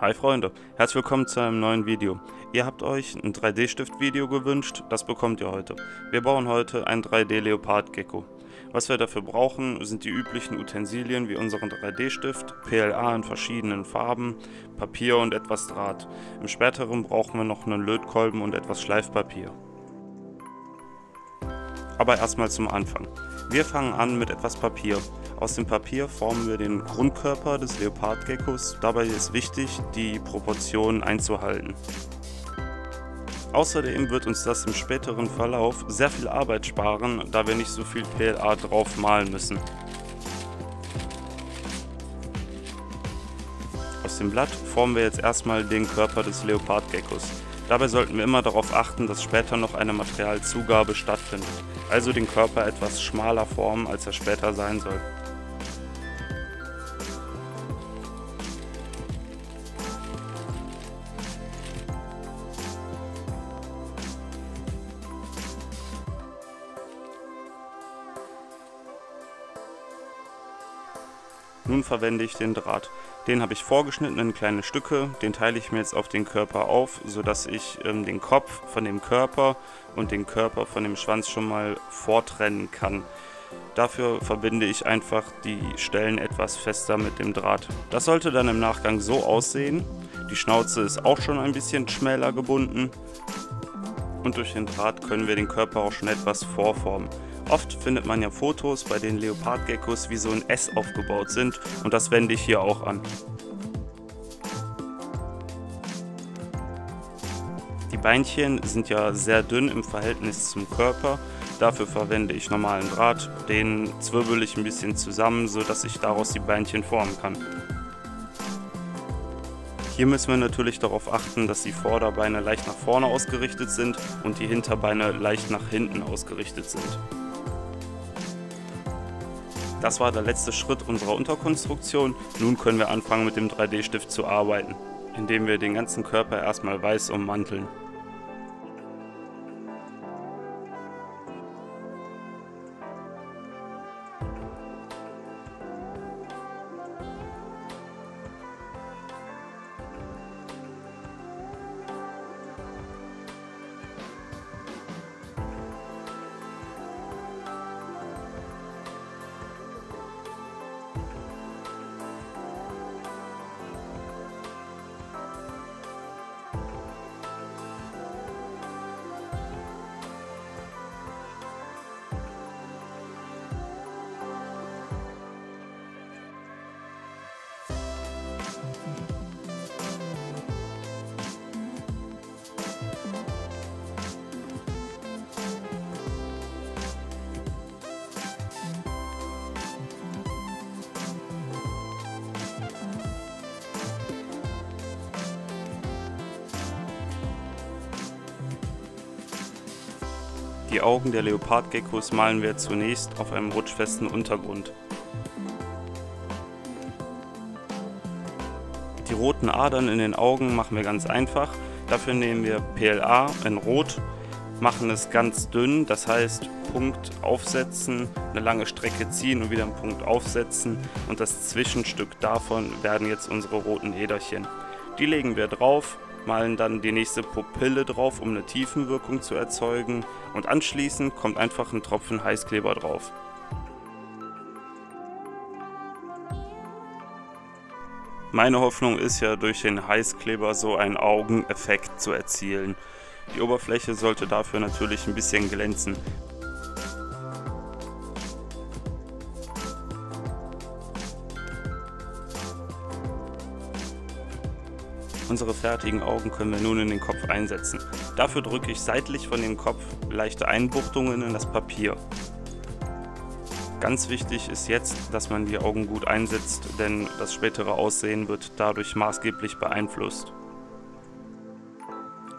Hi Freunde, herzlich willkommen zu einem neuen Video. Ihr habt euch ein 3D-Stift-Video gewünscht, das bekommt ihr heute. Wir bauen heute ein 3D-Leopard-Gecko. Was wir dafür brauchen, sind die üblichen Utensilien wie unseren 3D-Stift, PLA in verschiedenen Farben, Papier und etwas Draht. Im späteren brauchen wir noch einen Lötkolben und etwas Schleifpapier. Aber erstmal zum Anfang. Wir fangen an mit etwas Papier. Aus dem Papier formen wir den Grundkörper des Leopardgeckos. Dabei ist wichtig, die Proportionen einzuhalten. Außerdem wird uns das im späteren Verlauf sehr viel Arbeit sparen, da wir nicht so viel PLA drauf malen müssen. Aus dem Blatt formen wir jetzt erstmal den Körper des Leopardgeckos. Dabei sollten wir immer darauf achten, dass später noch eine Materialzugabe stattfindet, also den Körper etwas schmaler formen, als er später sein soll. Nun verwende ich den Draht. Den habe ich vorgeschnitten in kleine Stücke, den teile ich mir jetzt auf den Körper auf, sodass ich ähm, den Kopf von dem Körper und den Körper von dem Schwanz schon mal vortrennen kann. Dafür verbinde ich einfach die Stellen etwas fester mit dem Draht. Das sollte dann im Nachgang so aussehen. Die Schnauze ist auch schon ein bisschen schmäler gebunden und durch den Draht können wir den Körper auch schon etwas vorformen. Oft findet man ja Fotos, bei denen Leopardgeckos wie so ein S aufgebaut sind und das wende ich hier auch an. Die Beinchen sind ja sehr dünn im Verhältnis zum Körper, dafür verwende ich normalen Draht, den zwirbel ich ein bisschen zusammen, sodass ich daraus die Beinchen formen kann. Hier müssen wir natürlich darauf achten, dass die Vorderbeine leicht nach vorne ausgerichtet sind und die Hinterbeine leicht nach hinten ausgerichtet sind. Das war der letzte Schritt unserer Unterkonstruktion. Nun können wir anfangen mit dem 3D-Stift zu arbeiten, indem wir den ganzen Körper erstmal weiß ummanteln. Die Augen der Leopardgeckos malen wir zunächst auf einem rutschfesten Untergrund. Die roten Adern in den Augen machen wir ganz einfach. Dafür nehmen wir PLA in Rot, machen es ganz dünn, das heißt Punkt aufsetzen, eine lange Strecke ziehen und wieder einen Punkt aufsetzen und das Zwischenstück davon werden jetzt unsere roten Äderchen. Die legen wir drauf, malen dann die nächste Pupille drauf, um eine Tiefenwirkung zu erzeugen und anschließend kommt einfach ein Tropfen Heißkleber drauf. Meine Hoffnung ist ja durch den Heißkleber so einen Augeneffekt zu erzielen. Die Oberfläche sollte dafür natürlich ein bisschen glänzen. Unsere fertigen Augen können wir nun in den Kopf einsetzen. Dafür drücke ich seitlich von dem Kopf leichte Einbuchtungen in das Papier. Ganz wichtig ist jetzt, dass man die Augen gut einsetzt, denn das spätere Aussehen wird dadurch maßgeblich beeinflusst.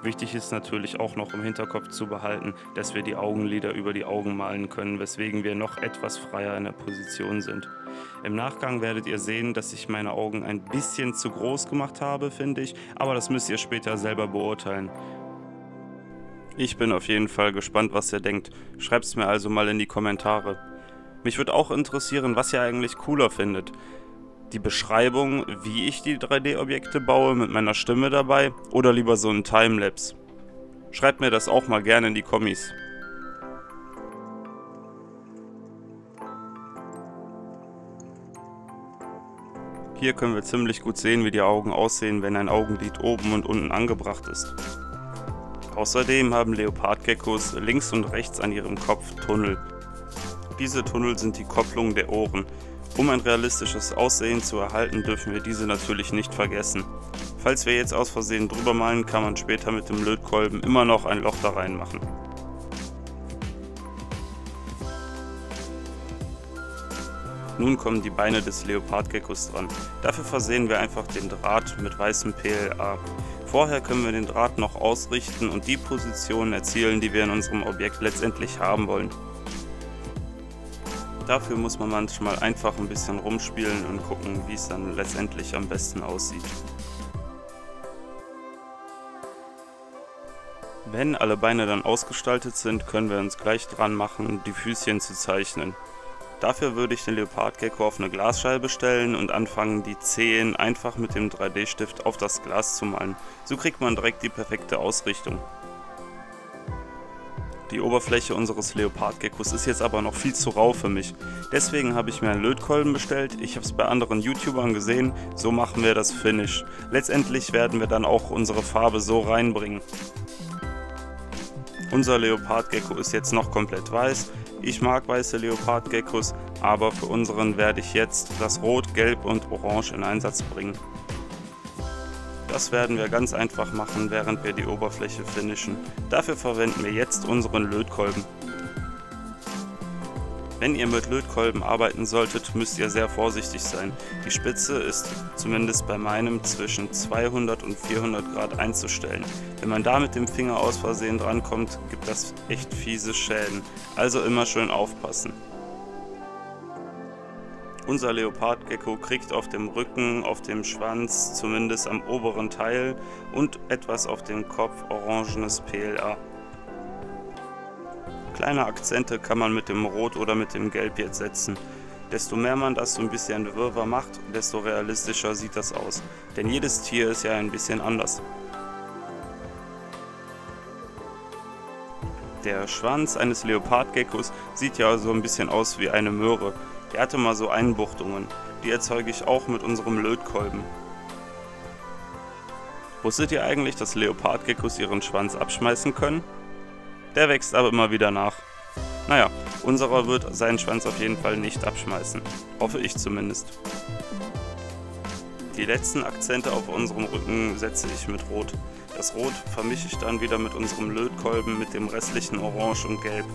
Wichtig ist natürlich auch noch im Hinterkopf zu behalten, dass wir die Augenlider über die Augen malen können, weswegen wir noch etwas freier in der Position sind. Im Nachgang werdet ihr sehen, dass ich meine Augen ein bisschen zu groß gemacht habe, finde ich, aber das müsst ihr später selber beurteilen. Ich bin auf jeden Fall gespannt, was ihr denkt. Schreibt es mir also mal in die Kommentare. Mich würde auch interessieren, was ihr eigentlich cooler findet. Die Beschreibung, wie ich die 3D-Objekte baue, mit meiner Stimme dabei oder lieber so ein Timelapse? Schreibt mir das auch mal gerne in die Kommis. Hier können wir ziemlich gut sehen, wie die Augen aussehen, wenn ein Augenlid oben und unten angebracht ist. Außerdem haben Leopardgeckos links und rechts an ihrem Kopf Tunnel. Diese Tunnel sind die Kopplung der Ohren. Um ein realistisches Aussehen zu erhalten, dürfen wir diese natürlich nicht vergessen. Falls wir jetzt aus Versehen drüber malen, kann man später mit dem Lötkolben immer noch ein Loch da reinmachen. Nun kommen die Beine des Leopardgeckos dran. Dafür versehen wir einfach den Draht mit weißem PLA. Vorher können wir den Draht noch ausrichten und die Position erzielen, die wir in unserem Objekt letztendlich haben wollen. Dafür muss man manchmal einfach ein bisschen rumspielen und gucken, wie es dann letztendlich am besten aussieht. Wenn alle Beine dann ausgestaltet sind, können wir uns gleich dran machen, die Füßchen zu zeichnen. Dafür würde ich den Leopardgecko auf eine Glasscheibe stellen und anfangen, die Zehen einfach mit dem 3D-Stift auf das Glas zu malen. So kriegt man direkt die perfekte Ausrichtung. Die Oberfläche unseres Leopardgeckos ist jetzt aber noch viel zu rau für mich. Deswegen habe ich mir einen Lötkolben bestellt. Ich habe es bei anderen YouTubern gesehen. So machen wir das Finish. Letztendlich werden wir dann auch unsere Farbe so reinbringen. Unser Leopardgecko ist jetzt noch komplett weiß. Ich mag weiße Leopardgeckos, aber für unseren werde ich jetzt das Rot, Gelb und Orange in Einsatz bringen. Das werden wir ganz einfach machen, während wir die Oberfläche finishen. Dafür verwenden wir jetzt unseren Lötkolben. Wenn ihr mit Lötkolben arbeiten solltet, müsst ihr sehr vorsichtig sein. Die Spitze ist zumindest bei meinem zwischen 200 und 400 Grad einzustellen. Wenn man da mit dem Finger aus Versehen drankommt, gibt das echt fiese Schäden. Also immer schön aufpassen. Unser Leopardgecko kriegt auf dem Rücken, auf dem Schwanz, zumindest am oberen Teil und etwas auf dem Kopf orangenes PLA. Kleine Akzente kann man mit dem Rot oder mit dem Gelb jetzt setzen. Desto mehr man das so ein bisschen wirrwarr macht, desto realistischer sieht das aus. Denn jedes Tier ist ja ein bisschen anders. Der Schwanz eines Leopardgeckos sieht ja so ein bisschen aus wie eine Möhre. Der hatte mal so Einbuchtungen. Die erzeuge ich auch mit unserem Lötkolben. Wusstet ihr eigentlich, dass Leopardgeckos ihren Schwanz abschmeißen können? Der wächst aber immer wieder nach. Naja, unserer wird seinen Schwanz auf jeden Fall nicht abschmeißen. Hoffe ich zumindest. Die letzten Akzente auf unserem Rücken setze ich mit Rot. Das Rot vermische ich dann wieder mit unserem Lötkolben mit dem restlichen Orange und Gelb.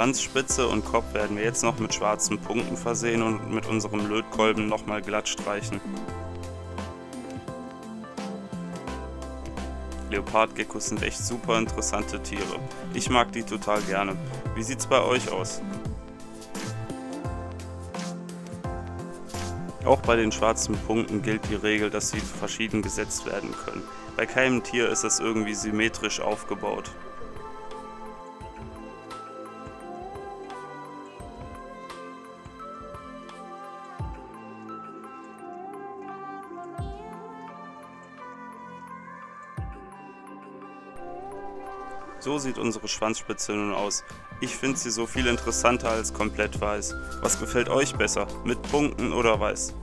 Schwanzspitze und Kopf werden wir jetzt noch mit schwarzen Punkten versehen und mit unserem Lötkolben nochmal glatt streichen. Leopardgeckos sind echt super interessante Tiere. Ich mag die total gerne. Wie sieht's bei euch aus? Auch bei den schwarzen Punkten gilt die Regel, dass sie verschieden gesetzt werden können. Bei keinem Tier ist es irgendwie symmetrisch aufgebaut. So sieht unsere Schwanzspitze nun aus. Ich finde sie so viel interessanter als komplett weiß. Was gefällt euch besser, mit Punkten oder weiß?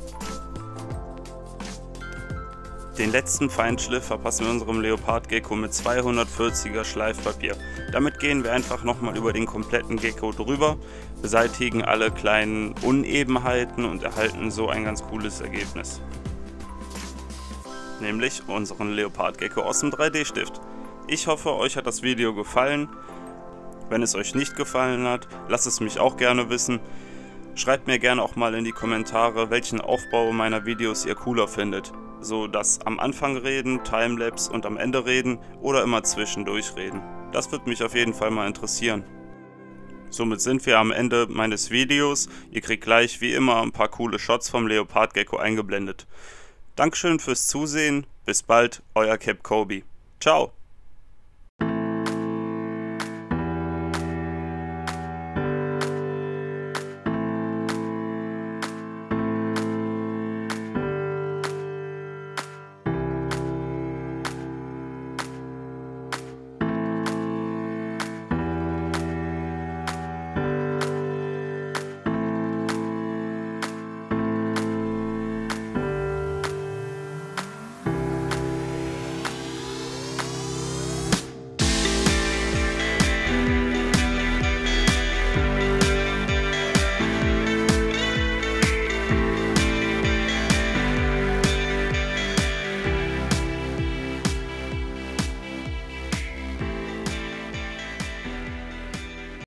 Den letzten Feinschliff verpassen wir unserem Leopard-Gecko mit 240er Schleifpapier. Damit gehen wir einfach nochmal über den kompletten Gecko drüber, beseitigen alle kleinen Unebenheiten und erhalten so ein ganz cooles Ergebnis. Nämlich unseren Leopard-Gecko aus dem 3D-Stift. Ich hoffe, euch hat das Video gefallen. Wenn es euch nicht gefallen hat, lasst es mich auch gerne wissen. Schreibt mir gerne auch mal in die Kommentare, welchen Aufbau meiner Videos ihr cooler findet. So das am Anfang reden, Timelapse und am Ende reden oder immer zwischendurch reden. Das wird mich auf jeden Fall mal interessieren. Somit sind wir am Ende meines Videos. Ihr kriegt gleich wie immer ein paar coole Shots vom Leopardgecko eingeblendet. Dankeschön fürs Zusehen. Bis bald, euer Cap Kobe. Ciao.